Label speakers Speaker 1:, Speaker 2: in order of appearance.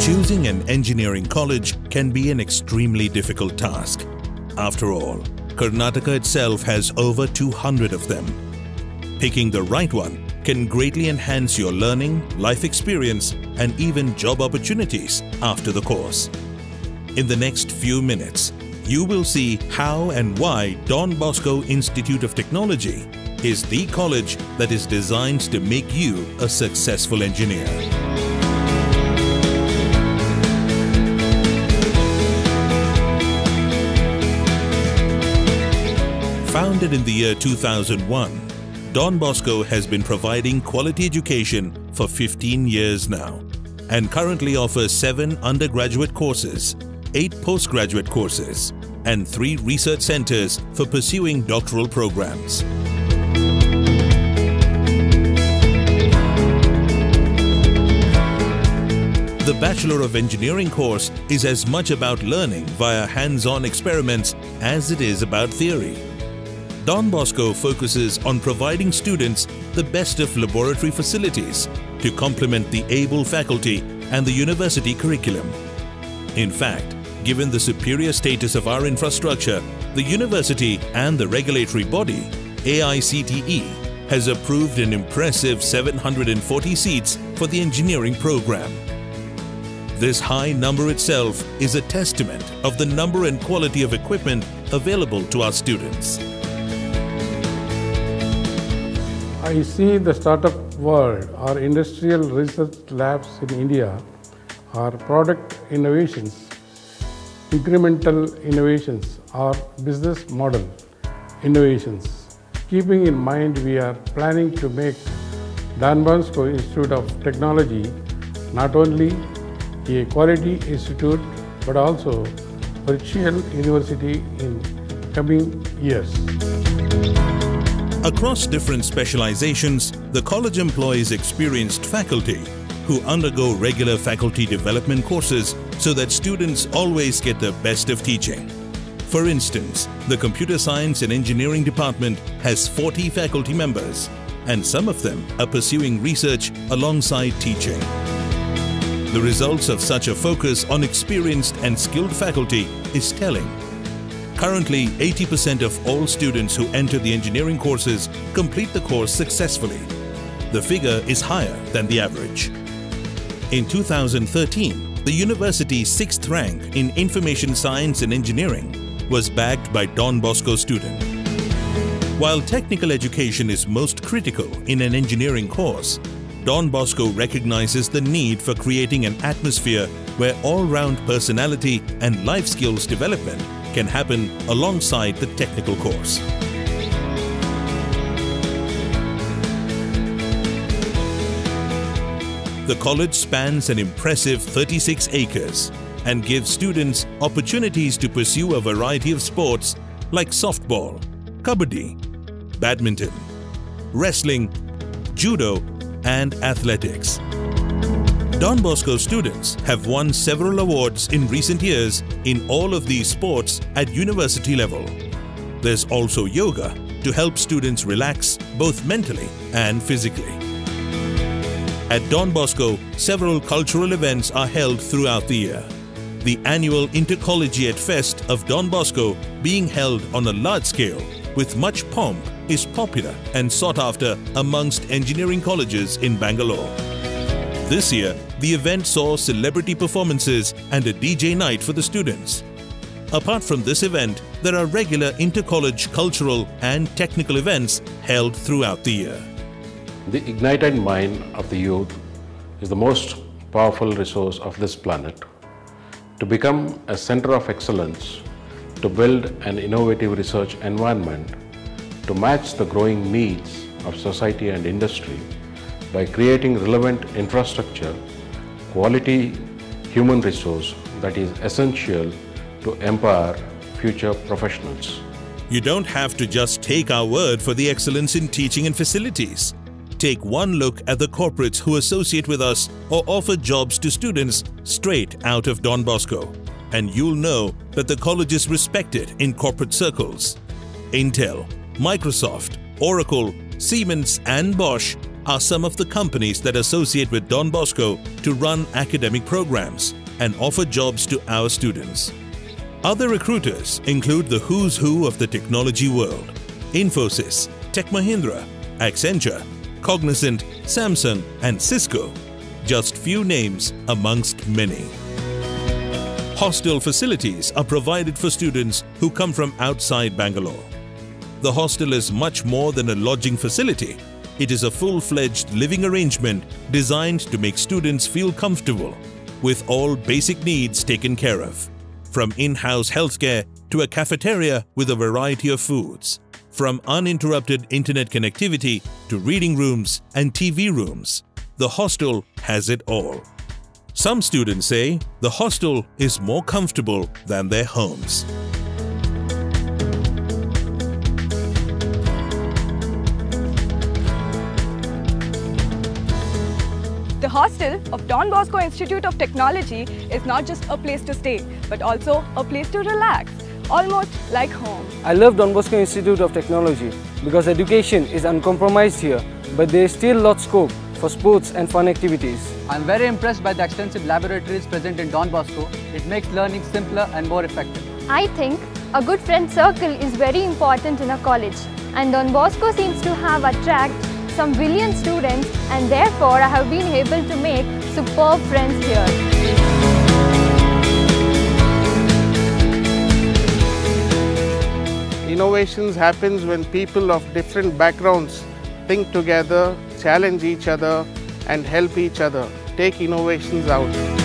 Speaker 1: Choosing an engineering college can be an extremely difficult task. After all, Karnataka itself has over 200 of them. Picking the right one can greatly enhance your learning, life experience and even job opportunities after the course. In the next few minutes, you will see how and why Don Bosco Institute of Technology is the college that is designed to make you a successful engineer. Founded in the year 2001, Don Bosco has been providing quality education for 15 years now and currently offers 7 undergraduate courses, 8 postgraduate courses and 3 research centers for pursuing doctoral programs. The Bachelor of Engineering course is as much about learning via hands-on experiments as it is about theory. Don Bosco focuses on providing students the best of laboratory facilities to complement the able faculty and the university curriculum. In fact, given the superior status of our infrastructure, the university and the regulatory body, AICTE, has approved an impressive 740 seats for the engineering program. This high number itself is a testament of the number and quality of equipment available to our students.
Speaker 2: I see the startup world or industrial research labs in India are product innovations, incremental innovations or business model innovations. Keeping in mind we are planning to make Bosco Institute of Technology not only a quality institute but also virtual university in coming years.
Speaker 1: Across different specializations, the college employs experienced faculty who undergo regular faculty development courses so that students always get the best of teaching. For instance, the Computer Science and Engineering Department has 40 faculty members and some of them are pursuing research alongside teaching. The results of such a focus on experienced and skilled faculty is telling Currently, 80% of all students who enter the engineering courses complete the course successfully. The figure is higher than the average. In 2013, the university's sixth rank in Information Science and Engineering was backed by Don Bosco student. While technical education is most critical in an engineering course, Don Bosco recognizes the need for creating an atmosphere where all-round personality and life skills development can happen alongside the technical course. The college spans an impressive 36 acres and gives students opportunities to pursue a variety of sports like softball, kabaddi, badminton, wrestling, judo and athletics. Don Bosco students have won several awards in recent years in all of these sports at university level. There's also yoga to help students relax both mentally and physically. At Don Bosco, several cultural events are held throughout the year. The annual Intercollegiate Fest of Don Bosco being held on a large scale with much pomp is popular and sought after amongst engineering colleges in Bangalore. This year, the event saw celebrity performances and a DJ night for the students. Apart from this event, there are regular inter-college cultural and technical events held throughout the year.
Speaker 3: The ignited mind of the youth is the most powerful resource of this planet. To become a center of excellence, to build an innovative research environment, to match the growing needs of society and industry, by creating relevant infrastructure, quality human resource that is essential to empower future professionals.
Speaker 1: You don't have to just take our word for the excellence in teaching and facilities. Take one look at the corporates who associate with us or offer jobs to students straight out of Don Bosco, and you'll know that the college is respected in corporate circles. Intel, Microsoft, Oracle, Siemens and Bosch are some of the companies that associate with Don Bosco to run academic programs and offer jobs to our students. Other recruiters include the who's who of the technology world Infosys, Tech Mahindra, Accenture, Cognizant, Samsung, and Cisco. Just few names amongst many. Hostel facilities are provided for students who come from outside Bangalore. The hostel is much more than a lodging facility. It is a full-fledged living arrangement designed to make students feel comfortable with all basic needs taken care of. From in-house healthcare to a cafeteria with a variety of foods. From uninterrupted internet connectivity to reading rooms and TV rooms. The hostel has it all. Some students say the hostel is more comfortable than their homes.
Speaker 4: Hostel of Don Bosco Institute of Technology is not just a place to stay, but also a place to relax, almost like home.
Speaker 5: I love Don Bosco Institute of Technology because education is uncompromised here, but there is still lot of scope for sports and fun activities.
Speaker 6: I'm very impressed by the extensive laboratories present in Don Bosco. It makes learning simpler and more effective.
Speaker 7: I think a good friend circle is very important in a college and Don Bosco seems to have attracted some brilliant students and therefore I have been able to make superb friends here.
Speaker 8: Innovations happens when people of different backgrounds think together, challenge each other and help each other take innovations out.